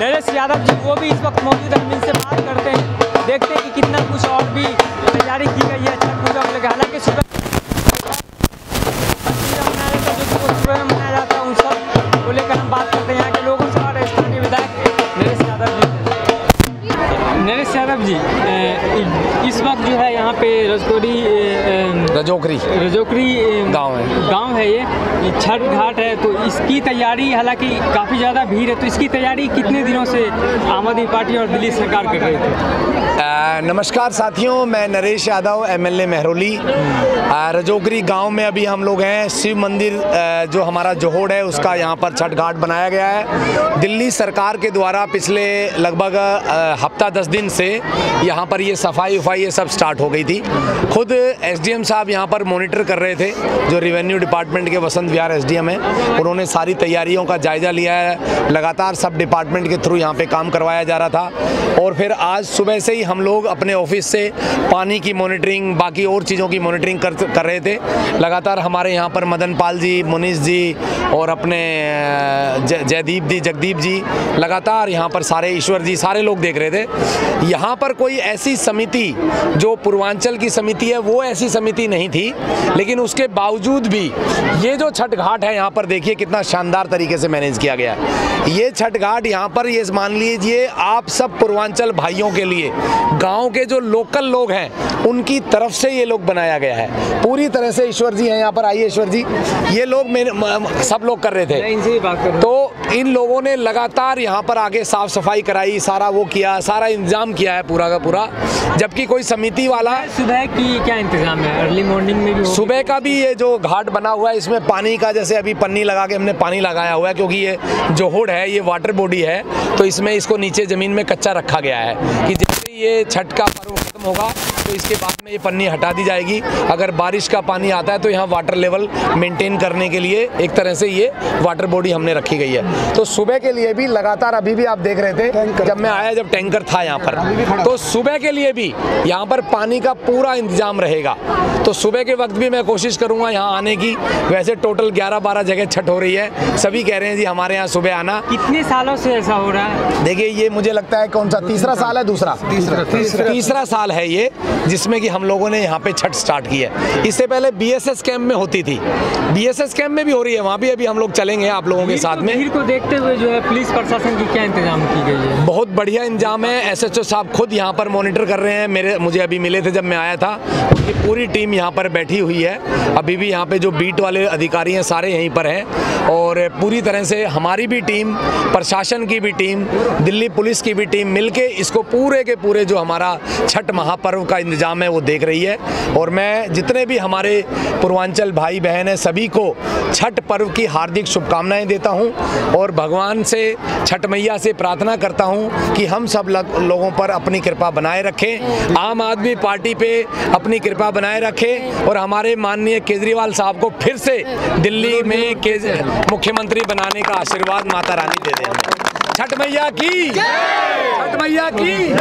नरेश यादव जी, वो भी इस वक्त मौजूद है। इनसे बात करते हैं। देखते हैं कि कितना कुछ और भी तैयारी की गई है। छठ पूजा को लेकर हालाँकि सुबह मनाया जाता है उन सब लेकर हम बात करते हैं। यहाँ के लोगों से और विधायक नरेश यादव जी। नरेश यादव जी अ, इस वक्त जो है यहाँ पे रजकोरी। रजोकरी रजोकरी गाँव है। गाँव है ये। छठ घाट है तो इसकी तैयारी हालाँकि काफ़ी ज़्यादा भीड़ है तो इसकी तैयारी कितने दिनों से आम आदमी पार्टी और दिल्ली सरकार कर रही थी? नमस्कार साथियों मैं नरेश यादव एमएलए महरौली। आ, रजोगरी गाँव में अभी हम लोग हैं। शिव मंदिर जो हमारा जोहोड़ है उसका यहाँ पर छठ घाट बनाया गया है। दिल्ली सरकार के द्वारा पिछले लगभग हफ़्ता दस दिन से यहाँ पर ये सफ़ाई उफाई ये सब स्टार्ट हो गई थी। खुद एसडीएम साहब यहाँ पर मॉनिटर कर रहे थे, जो रिवेन्यू डिपार्टमेंट के वसंत विहार एसडीएम है। उन्होंने सारी तैयारियों का जायजा लिया है। लगातार सब डिपार्टमेंट के थ्रू यहाँ पे काम करवाया जा रहा था। और फिर आज सुबह से ही हम लोग अपने ऑफ़िस से पानी की मॉनिटरिंग बाकी और चीज़ों की मॉनिटरिंग कर कर रहे थे। लगातार हमारे यहाँ पर मदन पाल जी मुनीष जी और अपने जयदीप जी, जगदीप जी लगातार यहाँ पर सारे ईश्वर जी, सारे लोग देख रहे थे। यहाँ पर कोई ऐसी समिति जो पूर्वांचल की समिति है वो ऐसी समिति नहीं थी लेकिन उसके बावजूद भी ये जो छठ घाट है यहाँ पर देखिए कितना शानदार तरीके से मैनेज किया गया है। ये छठ घाट यहाँ पर ये मान लीजिए आप सब पूर्वांचल भाइयों के लिए गाँव के जो लोकल लोग हैं उनकी तरफ़ से ये लोग बनाया गया है। पूरी तरह से ईश्वर जी हैं यहाँ पर आइए ईश्वर जी ये लोग सब लोग कर रहे थे। तो इन लोगों ने लगातार यहाँ पर आगे साफ़ सफ़ाई कराई सारा वो किया सारा इंतज़ाम किया है पूरा का पूरा जबकि कोई समिति वाला सुबह की क्या इंतज़ाम है? अर्ली मॉर्निंग में भी सुबह का भी ये जो घाट बना हुआ है इसमें पानी का जैसे अभी पन्नी लगा के हमने पानी लगाया हुआ है क्योंकि ये जोहोड़ है ये वाटर बॉडी है तो इसमें इसको नीचे ज़मीन में कच्चा रखा गया है कि जैसे ये छठ का पर्व खत्म होगा। तो इसके बाद में ये पन्नी हटा दी जाएगी। अगर बारिश का पानी आता है तो यहाँ वाटर लेवल मेंटेन करने के लिए एक तरह से ये वाटर बॉडी हमने रखी गई है। तो सुबह के लिए भी लगातार अभी भी आप देख रहे थे जब मैं आया जब टैंकर था यहाँ पर। तो सुबह के लिए भी यहाँ पर पानी का पूरा इंतज़ाम रहेगा। तो सुबह के वक्त भी मैं कोशिश करूँगा यहाँ आने की। वैसे टोटल 11-12 जगह छठ हो रही है। सभी कह रहे हैं जी हमारे यहाँ सुबह आना। कितने सालों से ऐसा हो रहा है? देखिए ये मुझे लगता है कौन सा? तीसरा साल है दूसरा? तीसरा तीसरा साल है ये। जिसमें कि हम लोगों ने यहाँ पे छठ स्टार्ट की है। इससे पहले बीएसएस कैंप में होती थी। बीएसएस कैंप में भी हो रही है वहाँ भी अभी हम लोग चलेंगे आप लोगों के साथ में। भीड़ को देखते हुए जो है पुलिस प्रशासन की क्या इंतज़ाम की गई है? बहुत बढ़िया इंतज़ाम है। एसएचओ साहब खुद यहाँ पर मॉनिटर कर रहे हैं। मेरे मुझे अभी मिले थे जब मैं आया था। उनकी पूरी टीम यहाँ पर बैठी हुई है। अभी भी यहाँ पे जो बीट वाले अधिकारी हैं सारे यहीं पर हैं। और पूरी तरह से हमारी भी टीम प्रशासन की भी टीम दिल्ली पुलिस की भी टीम मिलके इसको पूरे के पूरे जो हमारा छठ महापर्व का इंतज़ाम है, वो देख रही है। और मैं, जितने भी हमारे पूर्वांचल भाई बहन हैं, सभी को छठ पर्व की हार्दिक शुभकामनाएँ देता हूँ और भगवान से, छठ मैया से प्रार्थना करता हूँ कि हम सब लग- लोगों पर अपनी कृपा बनाए रखें, आम आदमी पार्टी पे अपनी कृपा बनाए रखें और हमारे माननीय केजरीवाल साहब को फिर से दिल्ली में मुख्यमंत्री बनाने का आशीर्वाद माता रानी दे दें। छठ मैया की, छठ मैया की।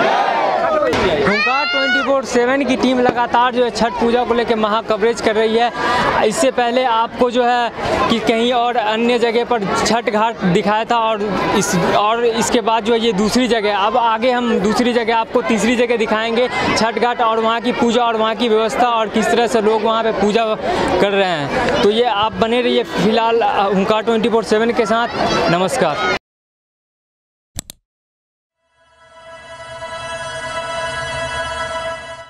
हुंकार ट्वेंटी फोर सेवन की टीम लगातार जो है छठ पूजा को लेकर महा कवरेज कर रही है। इससे पहले आपको जो है कि कहीं और अन्य जगह पर छठ घाट दिखाया था और इस, और इसके बाद जो है ये दूसरी जगह। अब आगे हम दूसरी जगह, आपको तीसरी जगह दिखाएँगे, छठ घाट और वहाँ की पूजा और वहाँ की व्यवस्था और किस तरह से लोग वहाँ पर पूजा कर रहे हैं। तो ये आप बने रहिए फ़िलहाल हुंकार ट्वेंटी के साथ। नमस्कार।